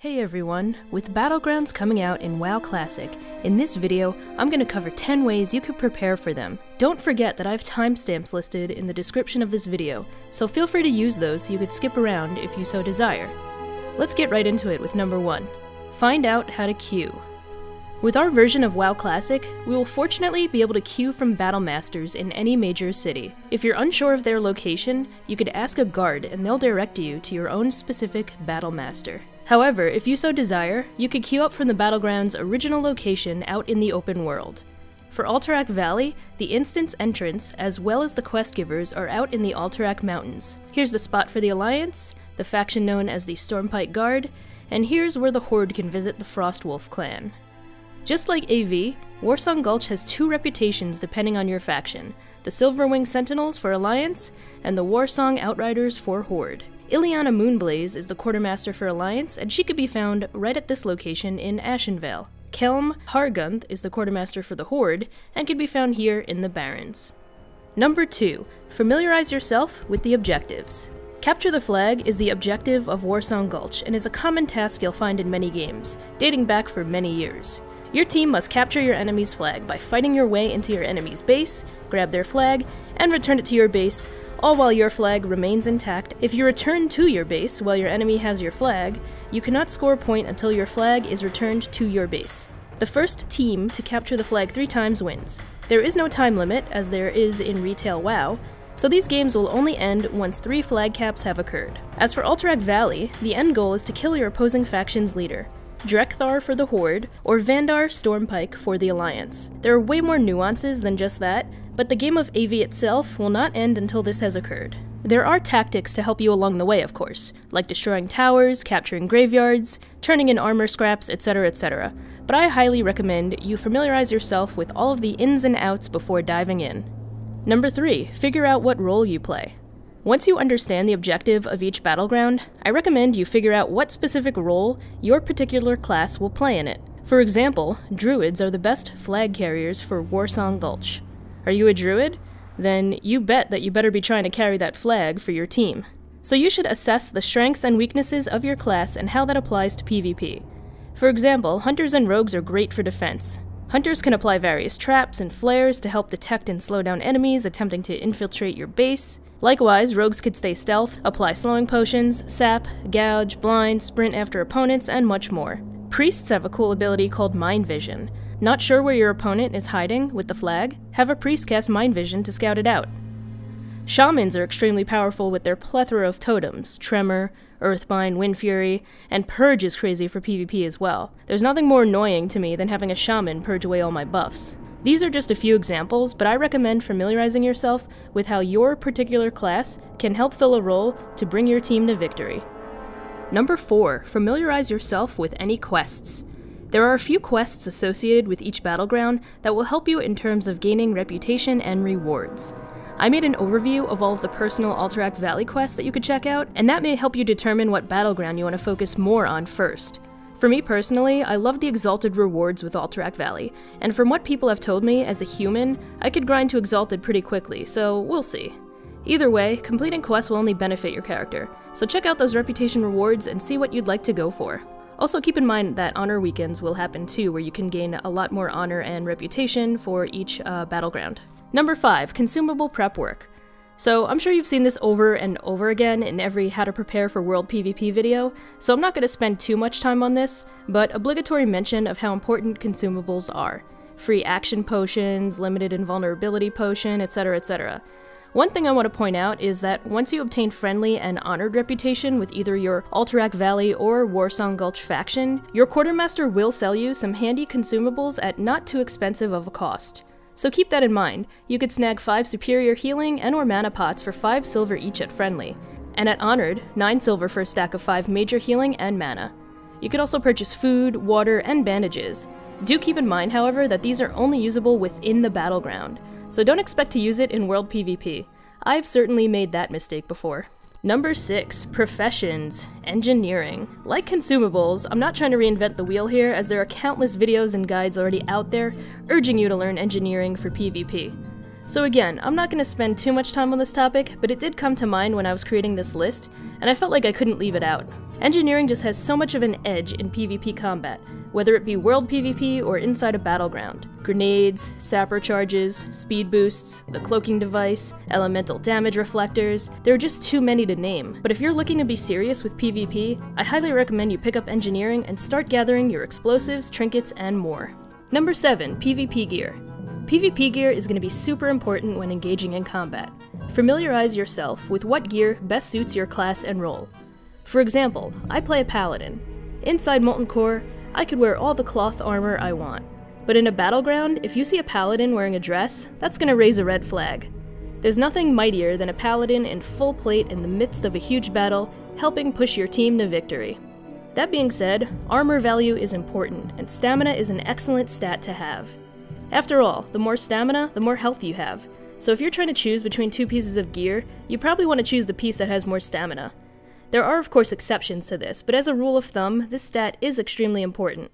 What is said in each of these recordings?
Hey everyone, with Battlegrounds coming out in WoW Classic, in this video, I'm going to cover 10 ways you could prepare for them. Don't forget that I have timestamps listed in the description of this video, so feel free to use those so you could skip around if you so desire. Let's get right into it with number 1. Find out how to queue. With our version of WoW Classic, we will fortunately be able to queue from Battle Masters in any major city. If you're unsure of their location, you could ask a guard and they'll direct you to your own specific Battle Master. However, if you so desire, you could queue up from the Battleground's original location out in the open world. For Alterac Valley, the instance entrance, as well as the quest givers, are out in the Alterac Mountains. Here's the spot for the Alliance, the faction known as the Stormpike Guard, and here's where the Horde can visit the Frostwolf clan. Just like AV, Warsong Gulch has two reputations depending on your faction the Silverwing Sentinels for Alliance, and the Warsong Outriders for Horde. Illiyana Moonblaze is the quartermaster for Alliance, and she could be found right at this location in Ashenvale. Kelm Hargunth is the quartermaster for the Horde, and can be found here in the Barrens. Number 2. Familiarize yourself with the objectives. Capture the flag is the objective of Warsong Gulch and is a common task you'll find in many games, dating back for many years. Your team must capture your enemy's flag by fighting your way into your enemy's base, grab their flag, and return it to your base, all while your flag remains intact. If you return to your base while your enemy has your flag, you cannot score a point until your flag is returned to your base. The first team to capture the flag three times wins. There is no time limit, as there is in Retail WoW, so these games will only end once three flag caps have occurred. As for Alterac Valley, the end goal is to kill your opposing faction's leader. Drek'Thar for the Horde, or Vandar Stormpike for the Alliance. There are way more nuances than just that, but the game of AV itself will not end until this has occurred. There are tactics to help you along the way, of course, like destroying towers, capturing graveyards, turning in armor scraps, etc., etc., but I highly recommend you familiarize yourself with all of the ins and outs before diving in. Number 3. Figure out what role you play. Once you understand the objective of each battleground, I recommend you figure out what specific role your particular class will play in it. For example, druids are the best flag carriers for Warsong Gulch. Are you a druid? Then you bet that you better be trying to carry that flag for your team. So you should assess the strengths and weaknesses of your class and how that applies to PvP. For example, hunters and rogues are great for defense. Hunters can apply various traps and flares to help detect and slow down enemies attempting to infiltrate your base. Likewise, rogues could stay stealth, apply slowing potions, sap, gouge, blind, sprint after opponents, and much more. Priests have a cool ability called Mind Vision. Not sure where your opponent is hiding with the flag? Have a priest cast Mind Vision to scout it out. Shamans are extremely powerful with their plethora of totems Tremor, Earthbind, Wind Fury, and Purge is crazy for PvP as well. There's nothing more annoying to me than having a shaman purge away all my buffs. These are just a few examples, but I recommend familiarizing yourself with how your particular class can help fill a role to bring your team to victory. Number 4. Familiarize yourself with any quests. There are a few quests associated with each battleground that will help you in terms of gaining reputation and rewards. I made an overview of all of the personal Alterac Valley quests that you could check out, and that may help you determine what battleground you want to focus more on first. For me personally, I love the exalted rewards with Alterac Valley, and from what people have told me, as a human, I could grind to exalted pretty quickly, so we'll see. Either way, completing quests will only benefit your character, so check out those reputation rewards and see what you'd like to go for. Also keep in mind that honor weekends will happen too, where you can gain a lot more honor and reputation for each uh, battleground. Number 5. Consumable prep work. So I'm sure you've seen this over and over again in every how to prepare for world PvP video, so I'm not going to spend too much time on this, but obligatory mention of how important consumables are. Free action potions, limited invulnerability potion, etc, etc. One thing I want to point out is that once you obtain friendly and honored reputation with either your Alterac Valley or Warsong Gulch faction, your quartermaster will sell you some handy consumables at not too expensive of a cost. So keep that in mind. You could snag 5 superior healing and or mana pots for 5 silver each at friendly, and at honored, 9 silver for a stack of 5 major healing and mana. You could also purchase food, water, and bandages. Do keep in mind, however, that these are only usable within the battleground, so don't expect to use it in world PvP. I've certainly made that mistake before. Number 6. Professions. Engineering. Like consumables, I'm not trying to reinvent the wheel here as there are countless videos and guides already out there urging you to learn engineering for PvP. So again, I'm not going to spend too much time on this topic, but it did come to mind when I was creating this list, and I felt like I couldn't leave it out. Engineering just has so much of an edge in PvP combat, whether it be world PvP or inside a battleground. Grenades, sapper charges, speed boosts, the cloaking device, elemental damage reflectors, there are just too many to name. But if you're looking to be serious with PvP, I highly recommend you pick up engineering and start gathering your explosives, trinkets, and more. Number 7. PvP Gear PvP gear is going to be super important when engaging in combat. Familiarize yourself with what gear best suits your class and role. For example, I play a paladin. Inside Molten Core, I could wear all the cloth armor I want. But in a battleground, if you see a paladin wearing a dress, that's gonna raise a red flag. There's nothing mightier than a paladin in full plate in the midst of a huge battle, helping push your team to victory. That being said, armor value is important, and stamina is an excellent stat to have. After all, the more stamina, the more health you have. So if you're trying to choose between two pieces of gear, you probably want to choose the piece that has more stamina. There are of course exceptions to this, but as a rule of thumb, this stat is extremely important.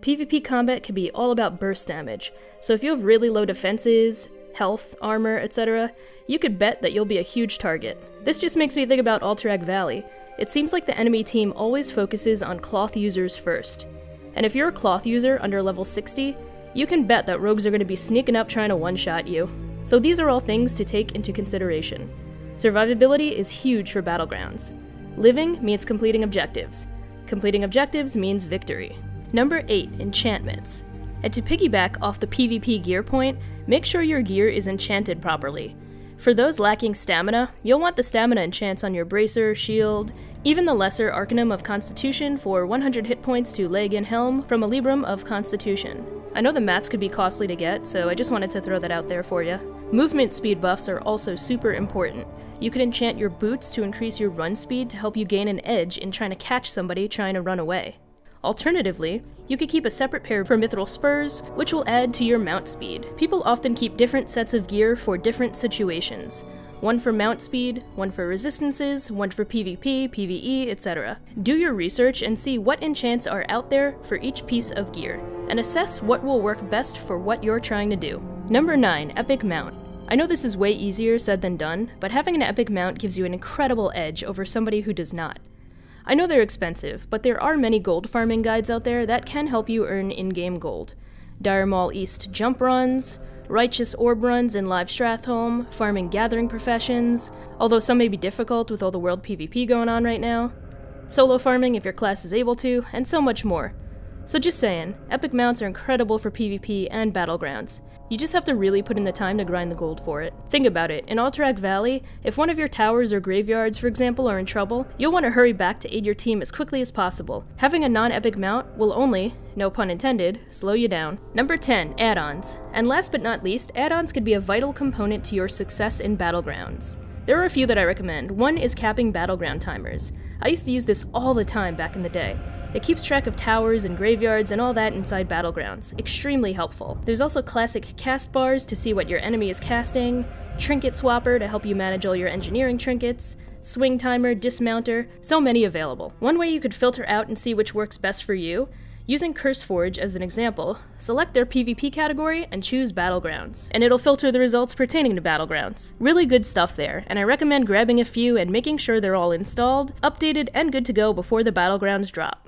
PvP combat can be all about burst damage, so if you have really low defenses, health, armor, etc., you could bet that you'll be a huge target. This just makes me think about Alterac Valley. It seems like the enemy team always focuses on cloth users first. And if you're a cloth user under level 60, you can bet that rogues are going to be sneaking up trying to one-shot you. So these are all things to take into consideration. Survivability is huge for Battlegrounds. Living means completing objectives. Completing objectives means victory. Number 8. Enchantments. And to piggyback off the PvP gear point, make sure your gear is enchanted properly. For those lacking stamina, you'll want the stamina enchants on your bracer, shield, even the lesser Arcanum of Constitution for 100 hit points to leg and helm from a Libram of Constitution. I know the mats could be costly to get, so I just wanted to throw that out there for you. Movement speed buffs are also super important. You can enchant your boots to increase your run speed to help you gain an edge in trying to catch somebody trying to run away. Alternatively, you could keep a separate pair for mithril spurs, which will add to your mount speed. People often keep different sets of gear for different situations. One for mount speed, one for resistances, one for PvP, PvE, etc. Do your research and see what enchants are out there for each piece of gear, and assess what will work best for what you're trying to do. Number 9. Epic Mount. I know this is way easier said than done, but having an epic mount gives you an incredible edge over somebody who does not. I know they're expensive, but there are many gold farming guides out there that can help you earn in-game gold. Dire Maul East jump runs, righteous orb runs in Live Stratholme, farming gathering professions, although some may be difficult with all the world PvP going on right now, solo farming if your class is able to, and so much more. So just saying, epic mounts are incredible for PvP and battlegrounds. You just have to really put in the time to grind the gold for it. Think about it, in Alterac Valley, if one of your towers or graveyards, for example, are in trouble, you'll want to hurry back to aid your team as quickly as possible. Having a non-epic mount will only, no pun intended, slow you down. Number 10, add-ons. And last but not least, add-ons could be a vital component to your success in battlegrounds. There are a few that I recommend. One is capping battleground timers. I used to use this all the time back in the day. It keeps track of towers and graveyards and all that inside battlegrounds. Extremely helpful. There's also classic cast bars to see what your enemy is casting, trinket swapper to help you manage all your engineering trinkets, swing timer, dismounter, so many available. One way you could filter out and see which works best for you Using CurseForge as an example, select their PvP category and choose Battlegrounds, and it'll filter the results pertaining to Battlegrounds. Really good stuff there, and I recommend grabbing a few and making sure they're all installed, updated, and good to go before the Battlegrounds drop.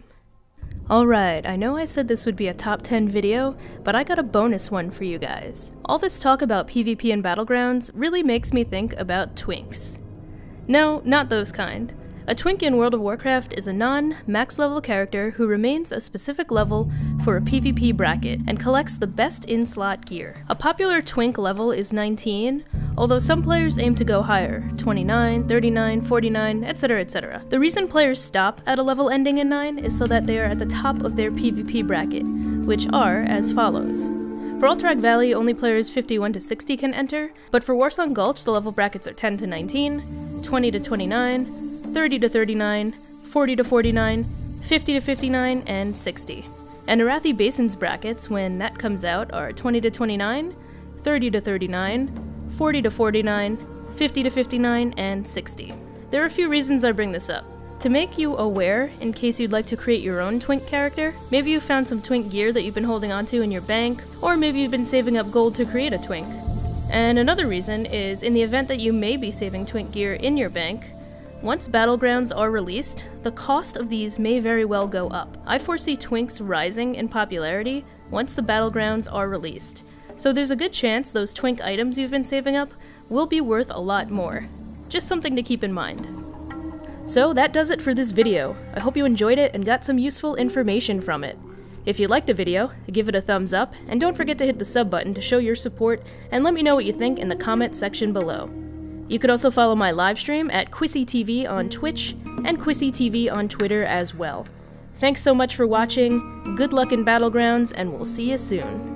Alright, I know I said this would be a top 10 video, but I got a bonus one for you guys. All this talk about PvP and Battlegrounds really makes me think about twinks. No, not those kind. A twink in World of Warcraft is a non-max level character who remains a specific level for a PvP bracket and collects the best in-slot gear. A popular twink level is 19, although some players aim to go higher, 29, 39, 49, etc, etc. The reason players stop at a level ending in 9 is so that they are at the top of their PvP bracket, which are as follows. For Alterac Valley, only players 51 to 60 can enter, but for Warsong Gulch, the level brackets are 10 to 19, 20 to 29, 30 to 39, 40 to 49, 50 to 59, and 60. And Arathi Basin's brackets, when that comes out, are 20 to 29, 30 to 39, 40 to 49, 50 to 59, and 60. There are a few reasons I bring this up. To make you aware, in case you'd like to create your own Twink character, maybe you found some Twink gear that you've been holding onto in your bank, or maybe you've been saving up gold to create a Twink. And another reason is in the event that you may be saving Twink gear in your bank, Once Battlegrounds are released, the cost of these may very well go up. I foresee Twinks rising in popularity once the Battlegrounds are released, so there's a good chance those Twink items you've been saving up will be worth a lot more. Just something to keep in mind. So that does it for this video. I hope you enjoyed it and got some useful information from it. If you liked the video, give it a thumbs up, and don't forget to hit the sub button to show your support and let me know what you think in the comment section below. You could also follow my live stream at QuissyTV on Twitch and QuissyTV on Twitter as well. Thanks so much for watching, good luck in Battlegrounds, and we'll see you soon.